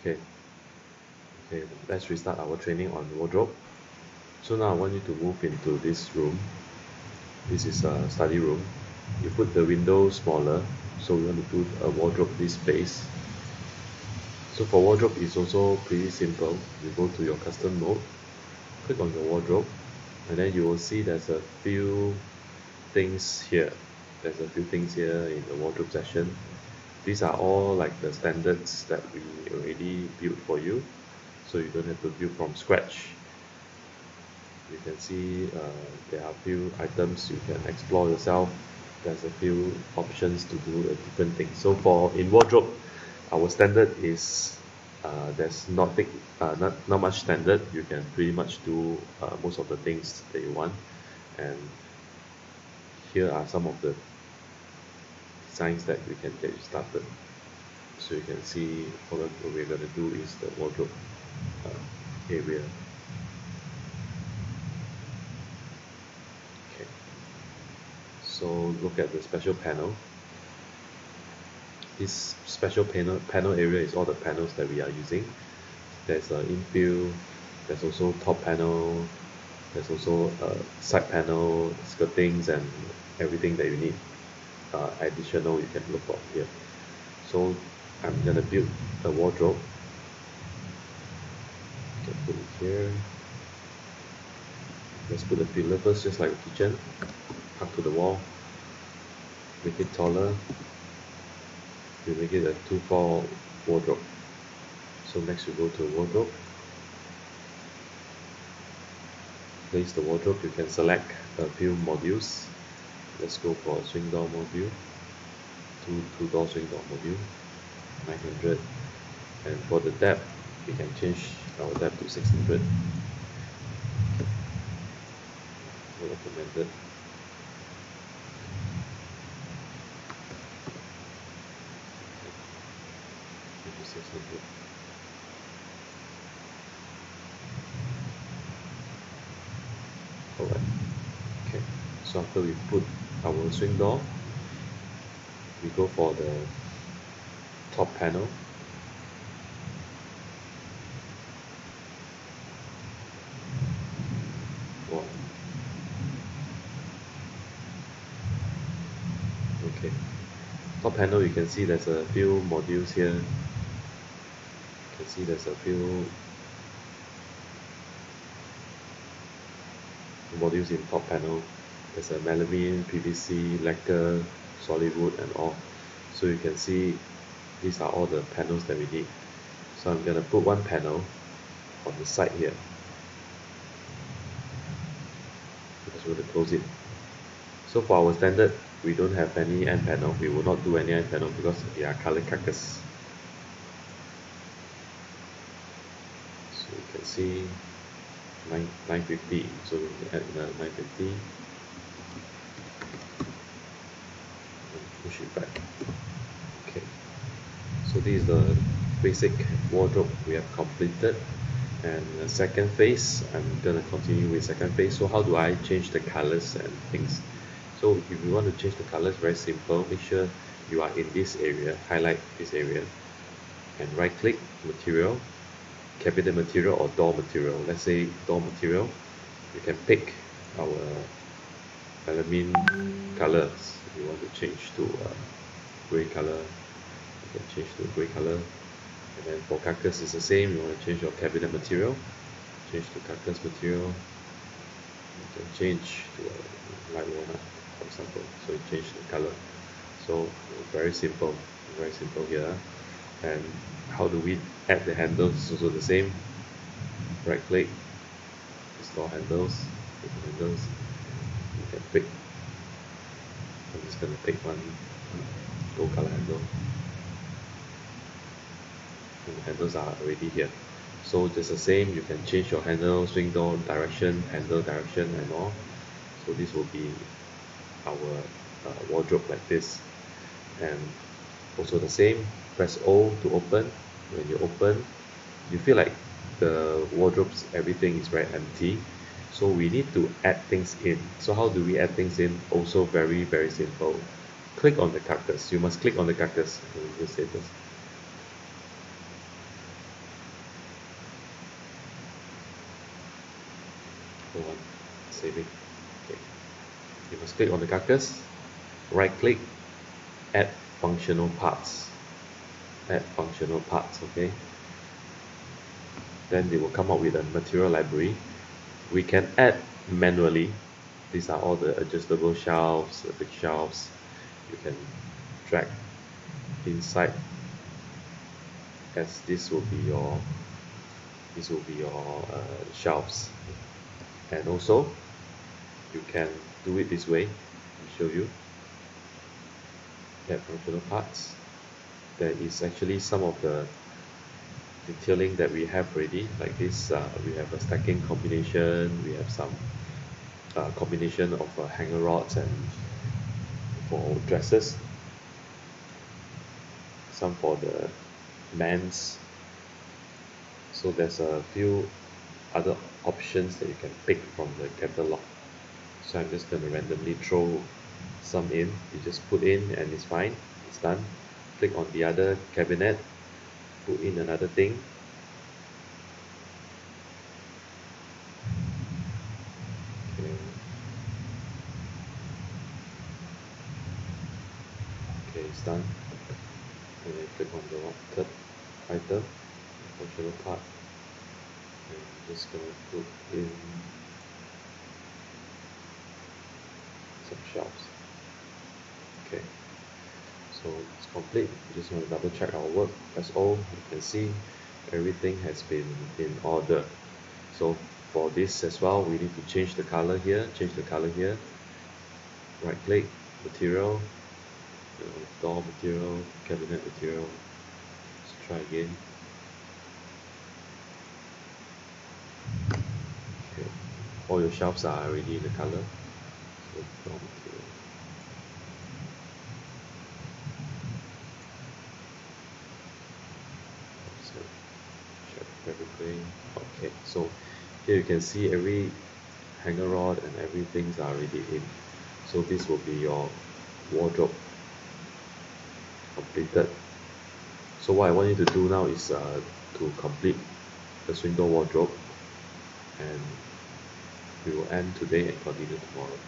okay. Okay let's restart our training on wardrobe. So now I want you to move into this room. This is a study room. You put the window smaller so we want to put a wardrobe this space. So for wardrobe is also pretty simple. You go to your custom mode click on your wardrobe and then you will see there's a few things here. There's a few things here in the wardrobe section these are all like the standards that we already built for you. So you don't have to build from scratch. You can see uh, there are a few items you can explore yourself. There's a few options to do a different things so for in wardrobe our standard is uh, there's nothing uh, not, not much standard. You can pretty much do uh, most of the things that you want. And here are some of the designs that we can get started so you can see what we're going to do is the wardrobe uh, area. Okay. So look at the special panel. This special panel panel area is all the panels that we are using. There's a infill there's also top panel there's also a side panel skirtings and everything that you need uh, additional you can look for here. So I'm gonna build a wardrobe. Can put it here. Let's put the pillar first just like a kitchen. Up to the wall. Make it taller. We make it a 2-4 wardrobe. So next we go to wardrobe. Place the wardrobe. You can select a few modules let's go for swing door module. Two two door swing door module. 900 and for the depth we can change our depth to 600 recommended alright. Okay. So after we put our swing door. We go for the top panel. Wow. Okay. Top panel you can see there's a few modules here. You can see there's a few modules in top panel there's a melamine PVC lacquer solid wood and all. So you can see these are all the panels that we need. So I'm gonna put one panel on the side here. Just going to close it. So for our standard we don't have any end panel. We will not do any end panel because they are color carcass so you can see 9, 950 so we add the 950 push it back okay. So this is the basic wardrobe we have completed. And the second phase I'm gonna continue with second phase. So how do I change the colors and things? So if you want to change the colors very simple. Make sure you are in this area. Highlight this area. And right click material cabinet material or door material. Let's say door material. You can pick our melamine colors you want to change to uh, gray color you can change to gray color and then for carcass it's the same. You want to change your cabinet material change to carcass material. You can change to a light walnut for example. So you change the color so very simple very simple here. And how do we add the handles? It's also the same. Right click install handles handles can pick I'm just to pick one gold color handle. And the handles are already here. So just the same you can change your handle swing door direction handle direction and all. So this will be our uh, wardrobe like this. And also the same press O to open. When you open you feel like the wardrobes everything is very empty so we need to add things in. So how do we add things in? Also very very simple. Click on the carcass. You must click on the carcass. We'll say this. Hold on. Saving okay. You must click on the carcass. Right click. Add functional parts. Add functional parts okay? Then they will come up with a material library we can add manually. These are all the adjustable shelves the big shelves. You can drag inside as this will be your this will be your uh, shelves. And also you can do it this way. I'll show you. Add functional parts there is actually some of the detailing that we have already like this uh, we have a stacking combination we have some uh, combination of uh, hanger rods and for dresses. Some for the men's. So there's a few other options that you can pick from the catalog. So I'm just going to randomly throw some in. You just put in and it's fine. It's done. Click on the other cabinet put in another thing. Okay. Okay it's done. And click on the third item functional part. And I'm just gonna put in some shelves. Okay so it's complete. We just want to double check our work. That's all you can see. Everything has been in order. So for this as well we need to change the color here change the color here. Right click material door material cabinet material. Let's try again. Okay. All your shelves are already in the color. So door material so check okay so here you can see every hanger rod and everything are already in. So this will be your wardrobe completed. So what I want you to do now is uh, to complete the swing door wardrobe and we will end today and continue tomorrow